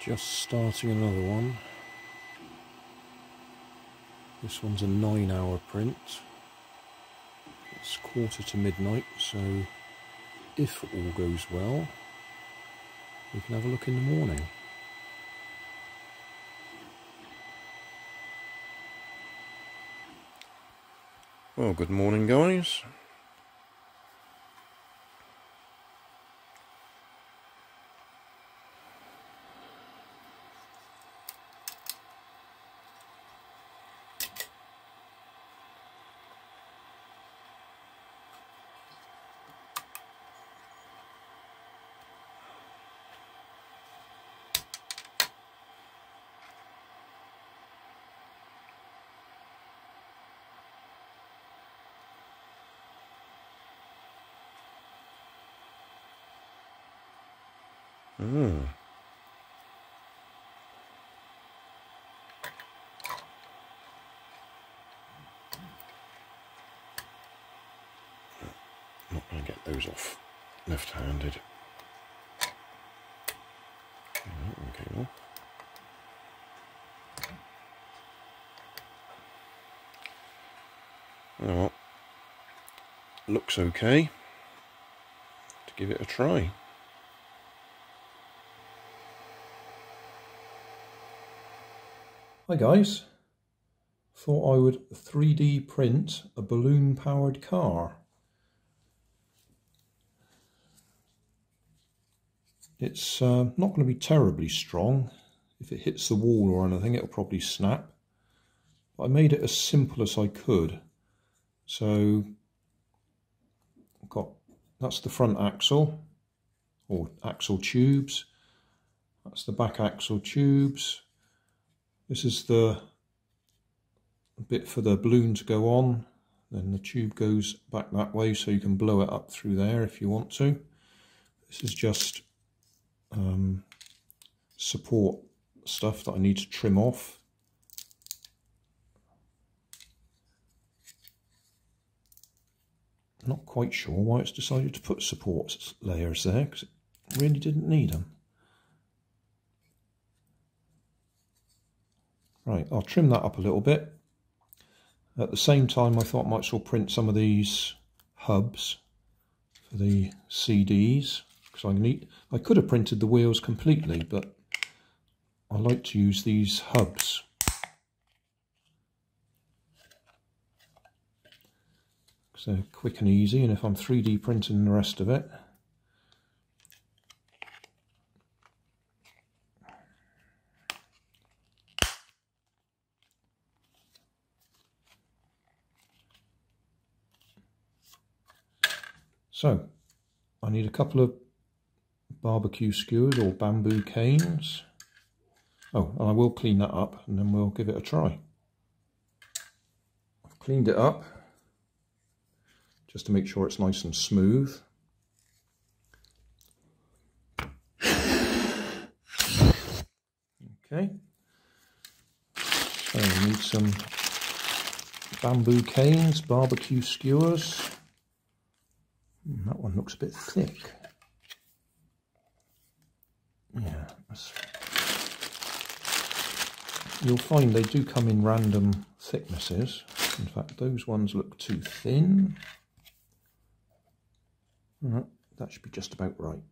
Just starting another one. This one's a nine hour print. It's quarter to midnight, so if all goes well, we can have a look in the morning. Well, good morning, guys. Mm. Not going to get those off left-handed. Okay, well. Well, looks okay to give it a try. Hi guys, thought I would 3D print a balloon powered car. It's uh, not going to be terribly strong. If it hits the wall or anything it'll probably snap. But I made it as simple as I could. So I've got that's the front axle or axle tubes. That's the back axle tubes this is the bit for the balloon to go on. Then the tube goes back that way so you can blow it up through there if you want to. This is just um, support stuff that I need to trim off. Not quite sure why it's decided to put support layers there because it really didn't need them. Right, I'll trim that up a little bit. At the same time, I thought I might as well print some of these hubs for the CDs because I need. I could have printed the wheels completely, but I like to use these hubs. They're quick and easy, and if I'm 3D printing the rest of it, So I need a couple of barbecue skewers or bamboo canes. Oh, and I will clean that up and then we'll give it a try. I've cleaned it up just to make sure it's nice and smooth. Okay. So we need some bamboo canes, barbecue skewers. That one looks a bit thick. Yeah, you'll find they do come in random thicknesses. In fact, those ones look too thin. that should be just about right.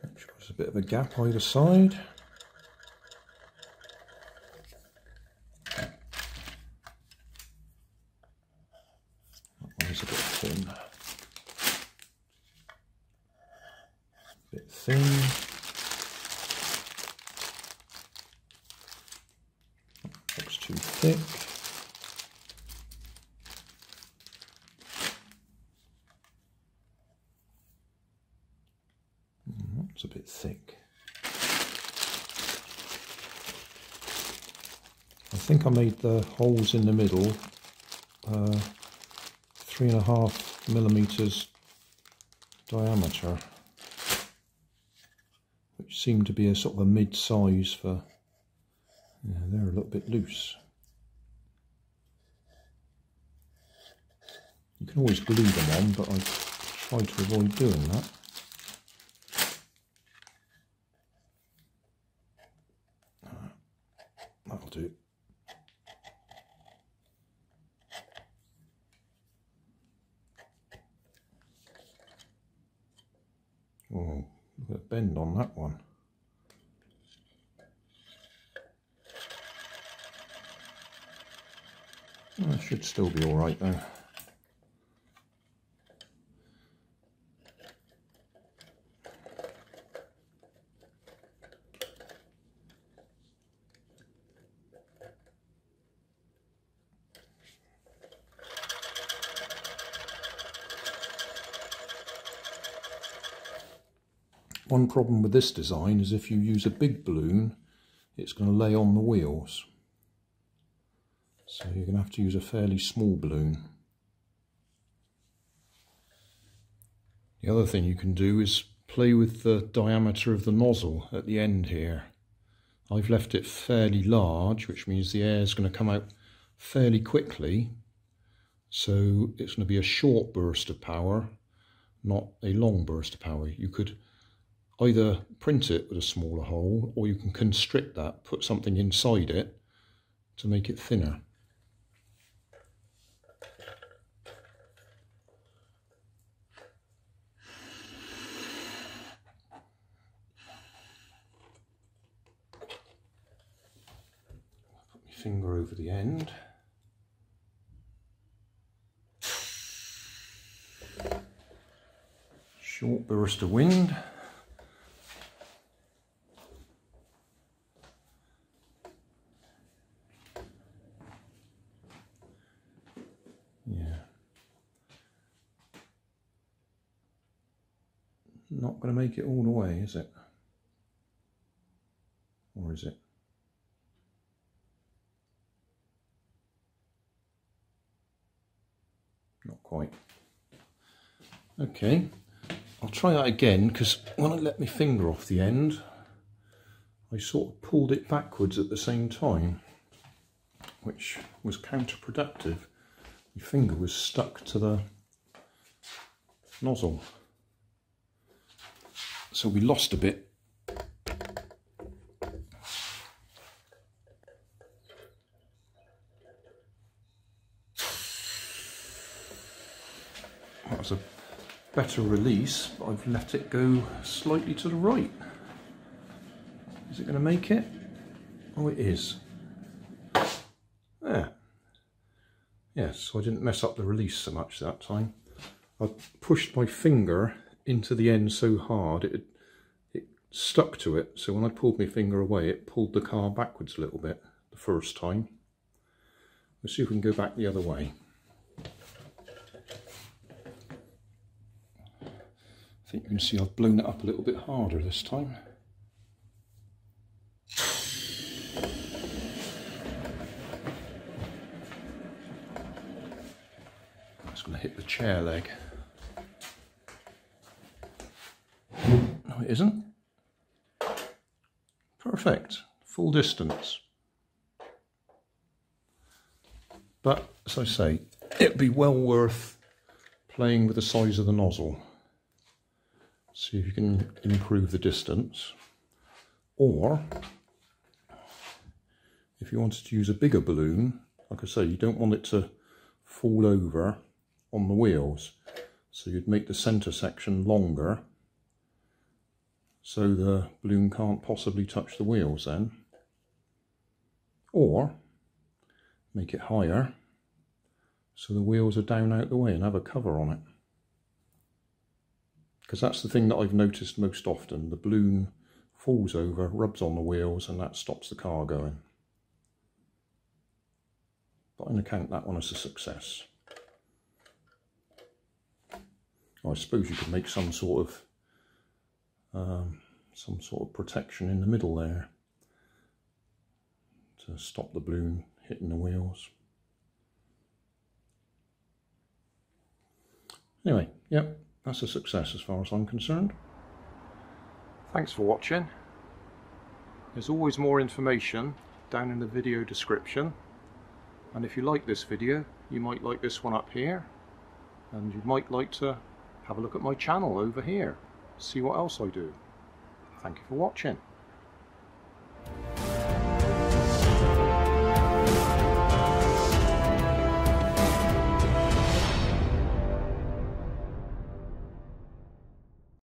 There's a bit of a gap either side. That one's a bit thin. A bit thin. Looks too thick. It's a bit thick. I think I made the holes in the middle uh, three and a half millimeters diameter, which seemed to be a sort of a mid-size for, Yeah, they're a little bit loose. You can always glue them on, but I try to avoid doing that. Look bend on that one. That should still be all right though. One problem with this design is if you use a big balloon, it's going to lay on the wheels. So you're going to have to use a fairly small balloon. The other thing you can do is play with the diameter of the nozzle at the end here. I've left it fairly large, which means the air is going to come out fairly quickly. So it's going to be a short burst of power, not a long burst of power. You could either print it with a smaller hole or you can constrict that, put something inside it to make it thinner. Put my finger over the end. Short burst of wind. Not going to make it all the way, is it? Or is it? Not quite. Okay, I'll try that again because when I let my finger off the end, I sort of pulled it backwards at the same time, which was counterproductive. My finger was stuck to the nozzle so we lost a bit. That was a better release, but I've let it go slightly to the right. Is it going to make it? Oh, it is. There. Yes, I didn't mess up the release so much that time. I pushed my finger into the end so hard it stuck to it so when I pulled my finger away it pulled the car backwards a little bit the first time. Let's see if we can go back the other way. I think you can see I've blown it up a little bit harder this time. It's going to hit the chair leg. No, it isn't. Perfect, full distance. But as I say, it'd be well worth playing with the size of the nozzle. See if you can improve the distance. Or, if you wanted to use a bigger balloon, like I say, you don't want it to fall over on the wheels. So you'd make the centre section longer so the balloon can't possibly touch the wheels then. Or make it higher so the wheels are down out the way and have a cover on it. Because that's the thing that I've noticed most often. The balloon falls over, rubs on the wheels and that stops the car going. But I'm going to count that one as a success. I suppose you could make some sort of um, some sort of protection in the middle there to to stop the balloon hitting the wheels. Anyway, yep, that's a success as far as I'm concerned. Thanks for watching. There's always more information down in the video description. And if you like this video, you might like this one up here. And you might like to have a look at my channel over here. See what else I do. Thank you for watching.